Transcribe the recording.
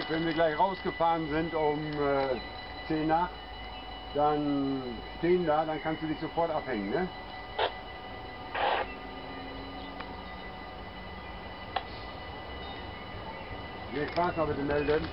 Ja. Wenn wir gleich rausgefahren sind um äh, 10 nach, dann stehen da, dann kannst du dich sofort abhängen, ne? Dirk, fahr's mal bitte melden.